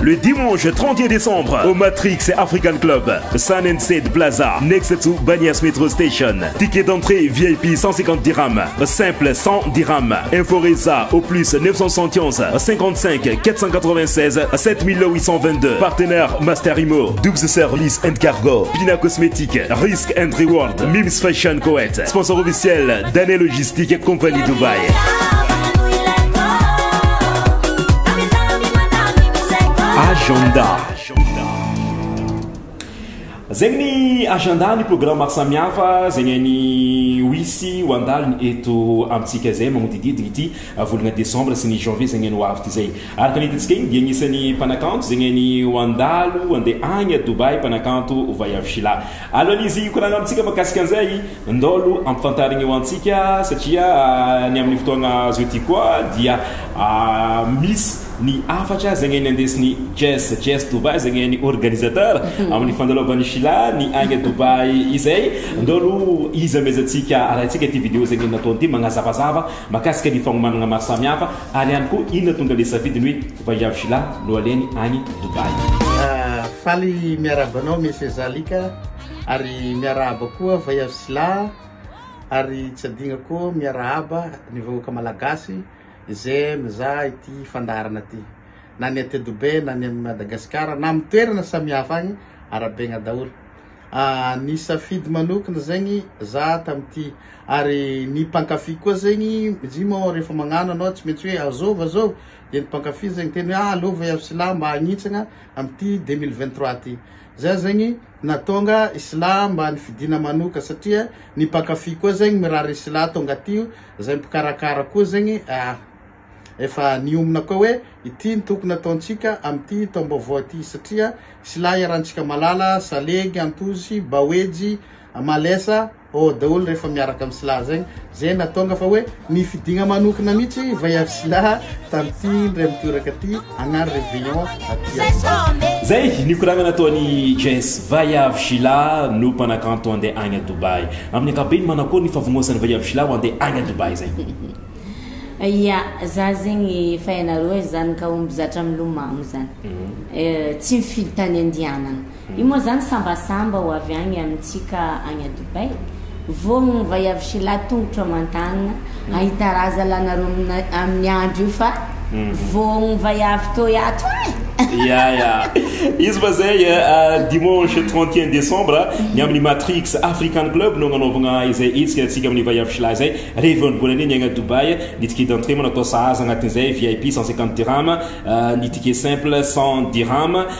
Le dimanche 31 décembre au Matrix African Club, Sun and Sed Plaza, next to Banias Metro Station. Ticket d'entrée VIP 150 dirhams, simple 100 dirhams. Info Reza au plus 971 55 496 7822. Partenaires Master Imo, Dubs Service and Cargo, Pina Cosmétique, Risk and Reward, Mims Fashion Koweït. Sponsor officiel Dane Logistique Compagnie Dubaï. agenda zay ny agenda ny programme maro samihafa zay ny any hoisy ho andaliny eto amintsika zay magnodididigny ity volagna décembre sy ny janvier zay ny any ho avy ty zay araka ny hitantsika igny dia agnisan'ny mpanakanto zay ny any ho andalo andeha agny a Dubaï mpanakanto Vaiavy Shila alohan'izy hikoragna amintsika mahakasika an'izay Ndao aloha ampifantarigno ho antsika satria ny amin'ny fotoagna azo ity koa dia misy ny hafatra zegny nandesin'i Jess Jess Dubai zegny ny organisateur amin'ny fandalovan'i Shila ny agny à Dubai izay. Ndao aloha izy amezantsika arahintsika ity vidéo zegny nataony ity magnazavazava mahakasika ny fagnomanagna maro samy hafa ary ihany koa inona tonga le safidiny hoe vaiavy Shila no aleany agny Dubai. Faly miarahaba anao Monsieur Zalika. Ary miarahaba koa Vaiavsila ary tsy adina koa miarahaba ny vahoaka malagasy izay mizaha ity fandaharana ity na any Tedobe na any amin'i Madagasikara na amin'ny toerana samihafa agny arabegna daholo. Nisafidy manokana zegny za tamin'ity ary ny mpankafy koa zegny izy mô rehefa magnano anao tsy maintsy hoe azôvy azôvy de ny mpankafy zegny miteny hoe ah aleo Vaiavsila mba hagnitsagna amin'ity deux mille vingt trois ty. Zay zegny. Na tonga isla mba nifidiana manoka satria ny mpankafy koa zegny mirary isla tonga aty io zay mpikarakara koa zegny ah efa niomana koa hoe ity ny tokony ataontsika amty taombaovao ity satria isla iarahantsika malala salegy antozy baoejy malesa Ohh daholo rehefa miaraka am Sila zegny zay natonga fa hoe nifidigna manokana mitsy vay avy Sila tam ty ndray mitoraka ty agnary reveillon aty am. Zay ny koragna nataony Jess. Vaiavy Shila no mpanakanto andeha agny a Dubai. Amin'ny ankapobeny manao akory ny favonoasan'i Vaiavy Shila ho andeha agny a Dubai zay? Ia, za zegny efa ianareo zany ka omby zatra milomagno zany tsy mifidy tany andianana. Io moa zany sambasamba ho avy agny amintsika agny à Dubaï? Vogno vaiavy sy lahy tongotro amantagnina ahita raha zalanareo amin'ny andro io fa vogno vaiavy toy ato eh! Ya ya. Izy moa zay dimanche trente et un décembre ny amin'ny Matrix African Club no agnanaovagna izay hetsika antsika amin'ny vaiavy sy lahy izay. Revy voalobolanay ny agny à Dubaï, ny ticket d'entrée moa natao sahaza agnatin'izay, vip cent cinquante dirham, ny ticket simple cent dirham.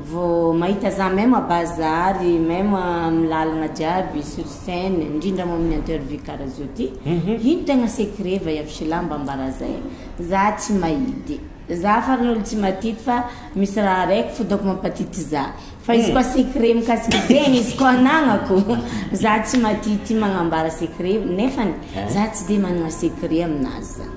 Vao mahita za même à bazary, même amin'ny lalana jiaby, sur scène, indrindra moa amin'ny interview karaha zao ty, ino tegna secret va i Avshila mba ambara zay e? Za tsy mahity, za farany olo tsy matity fa misy raha raiky fo daoko mampatity za, fa izy koa secret mikasika zegny izy koa anagnako, za tsy matity magnambara secret nefany za tsy de magnana secret aminazy zany.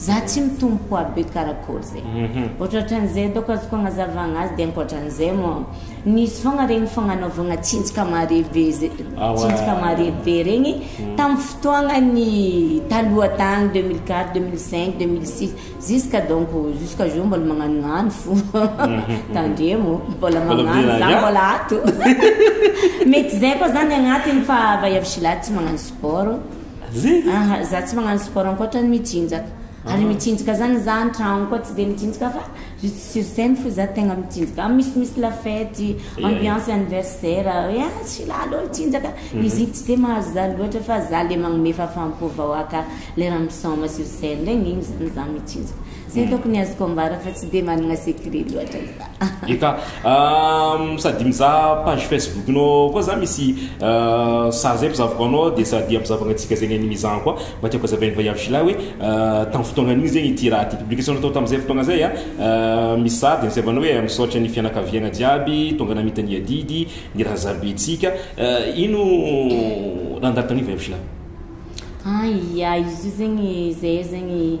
Za tsy mitombo poids be karakory ze. Otratran'izay ataoko azoko agnazavagna azy de ankoatran'izay mô nisy fôgna regny fagnanaovagna tsinjaka mare be ze tsinjaka mare be regny tam fotoagnan'ny taloha tagny deux mille quatre, deux mille cinq, deux mille six jusqu'à donc jusqu'à jour mbôla magnanognano fô tandremo mbôla magnano za mbôla ato mety zay koa zany agnatiny fa vaiavy sy lahy tsy magnano sport. Very? Aha, za tsy magnano sport ankoatran'ny mitsinjaka. Ary mitsinjaka zany za antragno koa tsy de mitsinjaka fa juste sur scène fo za tegna mitsinjaka. Am misy misy la fête, ambiance anniversaire, hoe ah tsy la aleo hitsinjaka. Izy igny tsy de mahazo za loatra fa za le magnome fahafaham-po vahoaka lera misaoma sur scène regny igny zany za mitsinjaka. Zay dônko ny azoko ambara fa tsy de managna secret loatra za. Eka, sady mizaha page Facebook-nao koa za misy sary zay mpizavoko anao dia sady ampizavagna antsika zegny an'igny izahako koa mba tiako azavaigny vaiavy Shillah hoe tamin'ny fotoagna an'igny zegny ity raha ity publication natao tamin'izay fotoagna zay a misy sary dia nisy avy anao hoe misaotra ny fianakaviagna jiaby tonga namita ny adidy ny razabentsika ino raha nandalo tamin'igny vaiavy Shillah? Hay, izy io zegny zahay zegny.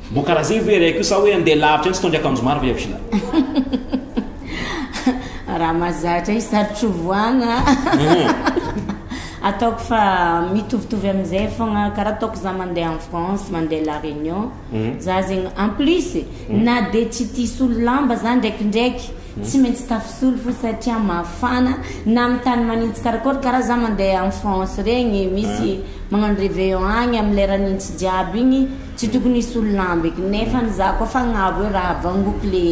Bon karaha zegny ve reko sa hoe andeha lavitra any tsy tondra akanjo maro ve Avila? Raha mazatra izy saro-trovoagna ataoko fa mitovitovy amin'izay fogna karaha ataoko za mandeha en France mandeha la Réunion za zegny en plus na dia tsy tia solo lamba za ndraikindraiky Tsy maintsy tafisolo fo satria mafana na amin'ny tany manintsy karakôry karaha za mandeha en France regny misy magnano reveillon agny amin'ny lera nintsy jiaby igny tsy tokony hisolo lamba eky nefany za koa fa agnabo eo raha bangoko le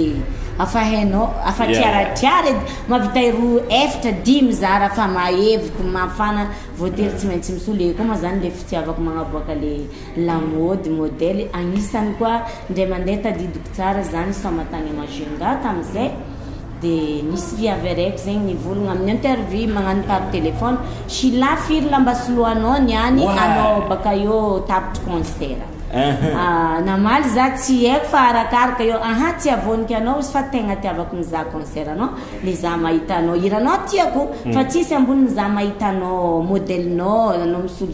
afa hainao afa triaratriara edy mahavita roa efatra dimy za raha fa mahevoko mafana voatery tsy maintsy misolo eo koa moa zany le fitiavako magnaboaka le La mode, modèle, agnisany koa indray mandeha tadidiko tsara za ny soma tany Majunga tamizay de nisy viavy araiky zegny nivolagna aminy interview magnano par téléphone, Shila firy lamba soloanao niany anao baka eo tapitry concert ah namaly za tsy aiko fa arakaraka eo aha tsy avoniko anao izy fa tegna tiavako mizaha concert anao le za mahita anao hiranao tiako fa tsisy amboniny za mahita anao modèle nao anao misolo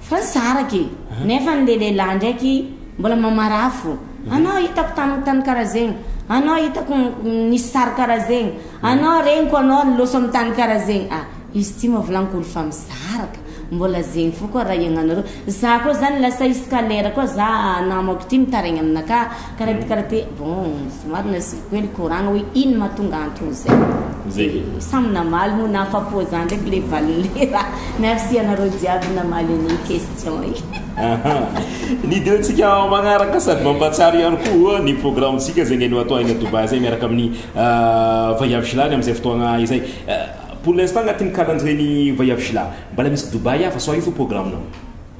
Fa saraka e! Nefa le lehilahy ndraiky mbola mamarafo, anao hitako tamin'ny tany karaha zegny, anao hitako nisy sary karaha zegny, anao regniko anao niloso amin'ny tany karaha zegny, ah izy ty moa volaniko olo fa misaraka, mbola zegny fo koa raha iagnanareo, za koa zany lasa izy ka lera koa za namako ty mitaraigny aminakahy, Karaha ty karaha ty, bon somary nasiako hoe ny Coran hoe ino mahatonga antony zay. Zay. Samy namaly moa na afapo zany ndraiky le valin'le raha. Merci anareo jiaby namaly an'io question io. Aha, ny diontsika magnaraka sady mampatsiaro ihany koa ny programme tsika zay nihaino ato any Dubai zay miaraka amin'ny Vaiavy Shilany amizay fotoagna izay. Pour l'instant agnatin'ny calendrier-n'i Vaiavy Shila, mbala misy Dubai hafa sao io fô programme-nao?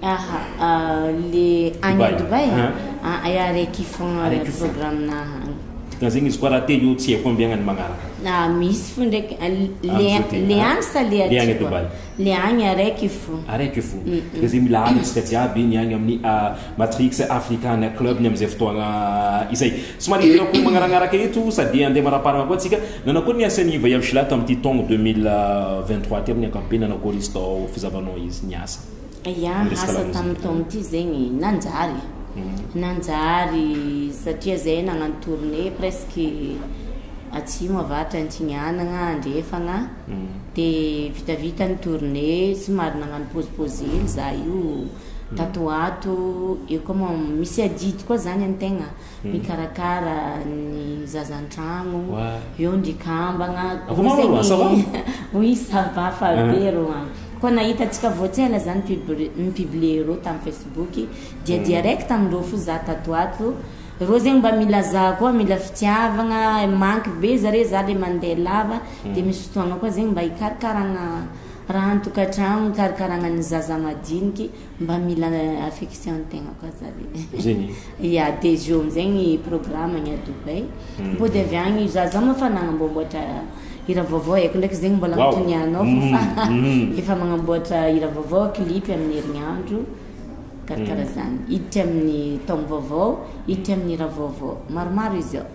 Aha, le any a Dubaï a? Ah, ay ary aky fôgna programme-nà agny. Dikan'zegny izy koa raté io tsy hay koa ambiagna ny magnaraka. Ah, misy fo ndraiky le le any sa le aty? Le any a Dubaï. Le agny ary aky fo. Ary aky fo. Dikan'zegny mila avy antsika jiaby ny agny amin'ny Matrix Africana Club ny amin'izay fotoagna izay. Somary hidirako magnaragnaraka eto sady andeha amaraparagna koa antsika. Nanakory ny asan'i Voyage Lahy tamin'ity taogno deux mille vingt trois ty amin'ny ankapobeny? Nanakory izy tao Fizavanao izy niasa? Ia, asa tamin'ny taona ity zegny e, nanjary, nanjary satria zay nagnano tournée presque atsimo avaratra Antsignanagna, Andrefagna, de vitavita ny tournée, somary nagnano pause pause hely za io, tato ho ato, eo koa moa misy adidy koa zany antegna. mikarakara ny zaza an-tragno, eo ndry kambagna, oui ça va fa be rô an! koa nahita antsika vao tsy ela zany mi-publier rô tam facebook, dia direct amin-drô fo za tato ato, rô zegny mba mila za koa mila fitiavagna, manque be zare za le mande lava, de misy fotoagna koa zegny mba hikarakaragna raha an-tokatragno, hikarakaragna ny zaza madiniky. Mba mila affection ny tegna koa za le. Zegny. Ya, dia izy eo amizay ny programme ny à Dubaï. Hmm. Mody avy agny io za, za moa efa nagnamboamboatra hira vaovao, haiko ndraiky zegny mbola agnotonianao hmm. fa hmm. efa magnamboatra hira vaovao, clip amin'ny herignandro, karakara zany. Hiditra amin'ny taogno vaovao, hiditra amin'ny hira vaovao. Maromaro izy ao.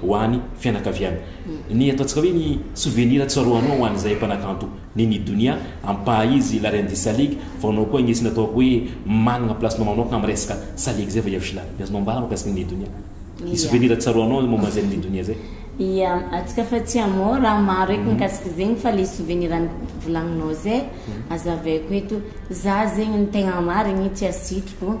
ho any fianakaviana. Ny ataontsika hoe ny souvenir tsaroanao ho an'izay mpanakanto Nini Donia ampaha izy la reine du salegy vao anao koa agnesina atao hoe managna place nao manokana am resaka salegy zay vao iaho shila de azonao ambara makasika Nini Donia ny souvenir tsaroanao momba zay Nini Donia zay. Ia, atsika fa tsy hamoha raha maro eky mikasika zegny fa le souvenir volagninao zay azavaiko eto, za zegny ny tegna marigny tsy asitriko,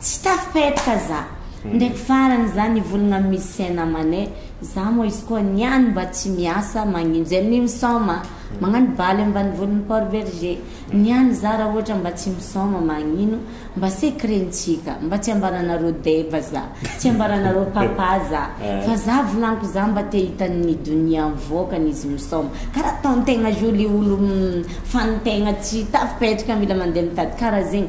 Tsy tafapetraka za. Ndraiky farany za nivolagna am musicien namanay, za moa izy koa niany mba tsy miasa magninjay amin'ny misaoma, magnano baly ambanivolin'ny port berger, niany za raha ohatra mba tsy misaoma magnino, mba secret-ntsika, mba tsy ambaranareo deva za, tsy ambaranareo papa za, fa za volagniko za mba te hitan'ny donia mivoakany izy misaoma, karaha ataontegna joly olo mifanintegna tsy tafapetraka mila mandeha mitady karaha zegny,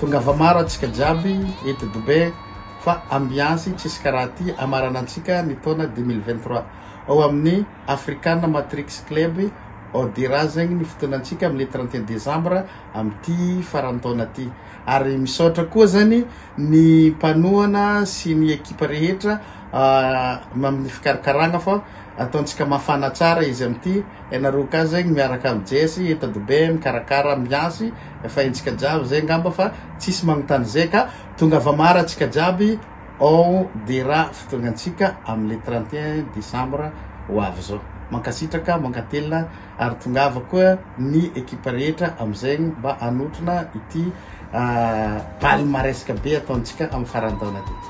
Tongava maro atsika jiaby eto Dubai fa ambiansy tsisy karaha ty amarana antsika ny taona dimy mille vingt trois ao amin'ny Africana Matrix Club ao Dera zegny ny fotoana antsika amin'ny trente et un décembre amin'ity farantaona ty ary misaotra koa zany ny mpanohana sy ny ekipa rehetra amin'ny fikarakaragna fa ataontsika mafana tsara izy amin'ity ianareo ka zegny miaraka amin'i Jess eto Dubai mikarakara ambiansy Efa haintsika jiaby zay ngamba fa tsisy magnontany zay ka! Tonga vamara atsika jiaby ao dera fotoagna antsika amin le trente et un decembre ho avy zao! Mankasitraka, mankatelina ary tongava koa ny ekipa rehetra am zegny mba hanotrona ity palmarès be ataontsika am farantaona ty!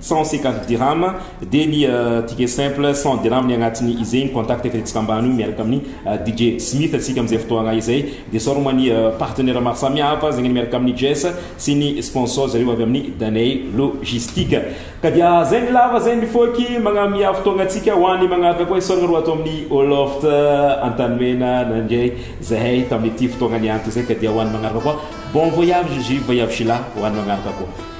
cent cinquante dirham dia ny ticket simple cent dirham ny agnatiny izay ny contact efa hiditsika ambany io miaraka amin'ny DJ Smith antsika amin'izay fotoagna izay dia soroma ny partenaire maro samihafa zegny miaraka amin'ny Jess sy ny sponsor zareo avy amin'ny Daney logistique ka dia zay ny lava zay mifoaky magnamia fotoagna antsika ho any magnaraka koa esoragna ro ato amin'ny Oloft Antanimena nandray zahay tamin'ity fotoagna nianto izay ka dia ho any magnaraka koa bon voyage juive Yavshila ho any magnaraka koa